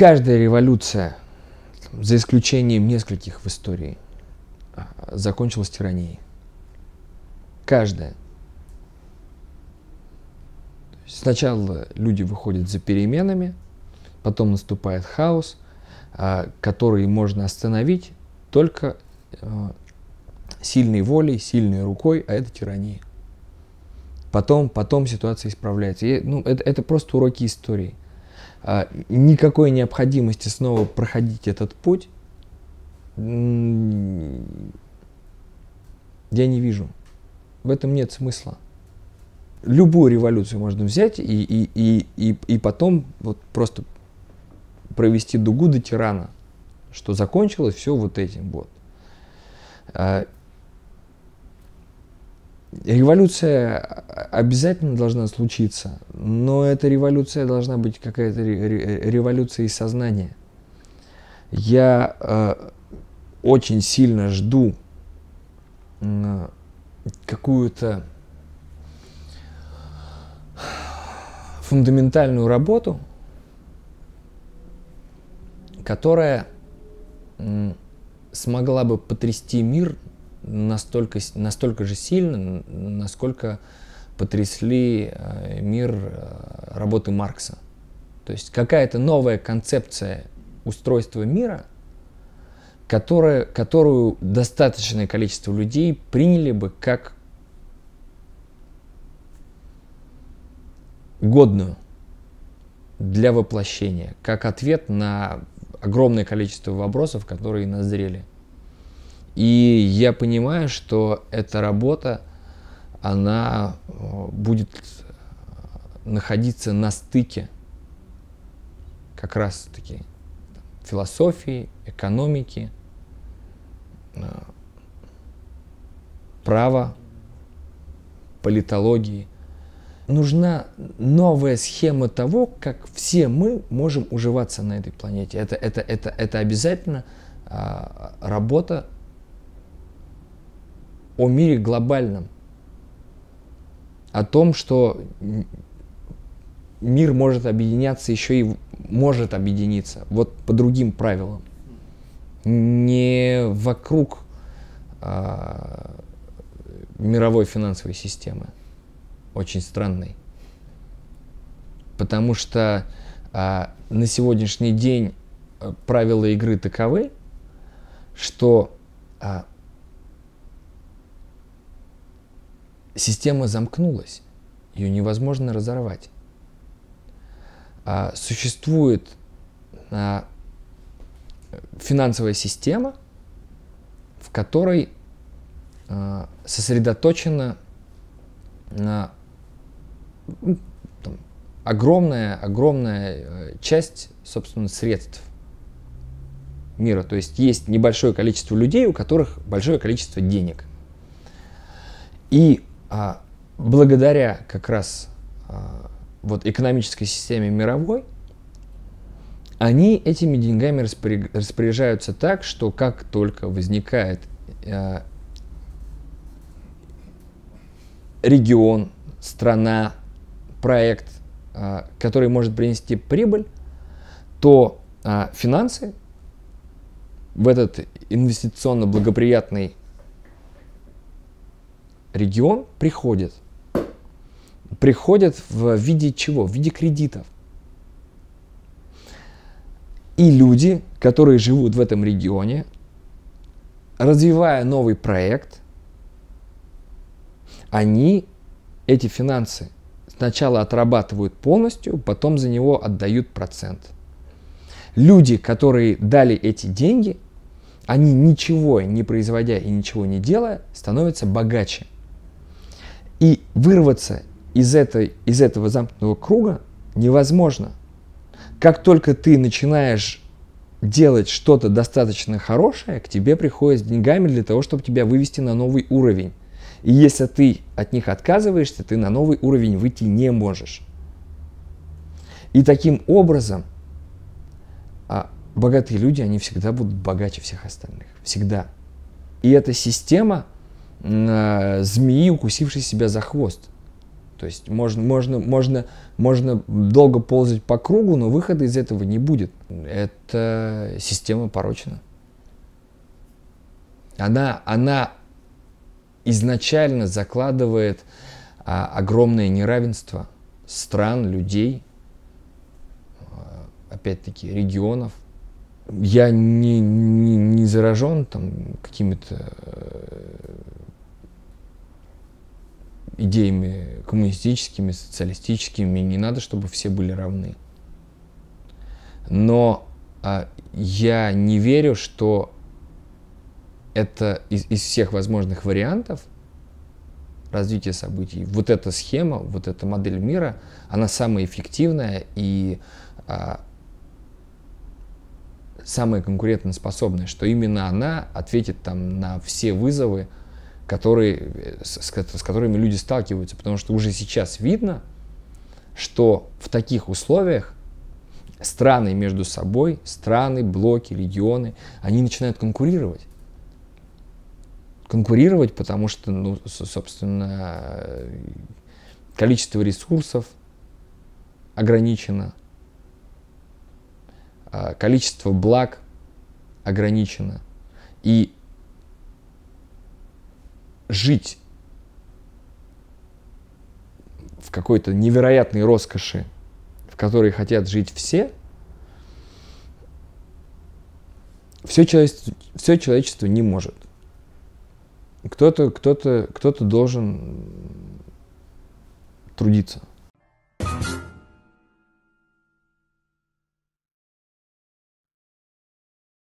каждая революция, за исключением нескольких в истории, а, закончилась тиранией. Каждая. Сначала люди выходят за переменами, потом наступает хаос, а, который можно остановить только а, сильной волей, сильной рукой, а это тирания. Потом, потом ситуация исправляется. И, ну, это, это просто уроки истории. А, никакой необходимости снова проходить этот путь я не вижу. В этом нет смысла. Любую революцию можно взять и, и, и, и, и потом вот просто провести дугу до тирана, что закончилось все вот этим вот. Революция обязательно должна случиться, но эта революция должна быть какая-то революция из сознания. Я э, очень сильно жду э, какую-то фундаментальную работу, которая смогла бы потрясти мир настолько, настолько же сильно, насколько потрясли э, мир э, работы Маркса. То есть какая-то новая концепция устройства мира, которая, которую достаточное количество людей приняли бы как годную для воплощения, как ответ на огромное количество вопросов, которые назрели. И я понимаю, что эта работа, она э, будет находиться на стыке как раз таки философии, экономики, э, права, политологии. Нужна новая схема того, как все мы можем уживаться на этой планете. Это, это, это, это обязательно а, работа о мире глобальном, о том, что мир может объединяться еще и может объединиться, вот по другим правилам, не вокруг а, мировой финансовой системы, очень странной, потому что а, на сегодняшний день э, правила игры таковы, что а, система замкнулась, ее невозможно разорвать. А, существует а, финансовая система, в которой а, сосредоточена на ну, там, огромная, огромная э, часть, собственно, средств мира. То есть есть небольшое количество людей, у которых большое количество денег. И а, благодаря как раз а, вот экономической системе мировой, они этими деньгами распоряжаются так, что как только возникает а, регион, страна, проект, а, который может принести прибыль, то а, финансы в этот инвестиционно благоприятный регион приходит. Приходят в виде чего? В виде кредитов. И люди, которые живут в этом регионе, развивая новый проект, они эти финансы сначала отрабатывают полностью, потом за него отдают процент. Люди, которые дали эти деньги, они ничего не производя и ничего не делая, становятся богаче. И вырваться из, этой, из этого замкнутого круга невозможно. Как только ты начинаешь делать что-то достаточно хорошее, к тебе приходят с деньгами для того, чтобы тебя вывести на новый уровень. И если ты от них отказываешься, ты на новый уровень выйти не можешь. И таким образом а богатые люди, они всегда будут богаче всех остальных. Всегда. И эта система – змеи, укусившей себя за хвост. То есть можно, можно, можно, можно долго ползать по кругу, но выхода из этого не будет. Это система порочна. Она, она изначально закладывает а, огромное неравенство стран, людей, а, опять-таки регионов. Я не, не, не заражен там какими-то э, идеями коммунистическими, социалистическими. Не надо, чтобы все были равны. Но а, я не верю, что это из, из всех возможных вариантов развития событий, вот эта схема, вот эта модель мира, она самая эффективная и а, самая конкурентоспособная, что именно она ответит там на все вызовы, которые, с, с которыми люди сталкиваются. Потому что уже сейчас видно, что в таких условиях страны между собой, страны, блоки, регионы, они начинают конкурировать конкурировать, потому что, ну, собственно, количество ресурсов ограничено, а, количество благ ограничено. И жить в какой-то невероятной роскоши, в которой хотят жить все, все человечество, все человечество не может. Кто-то, кто-то, кто-то должен трудиться.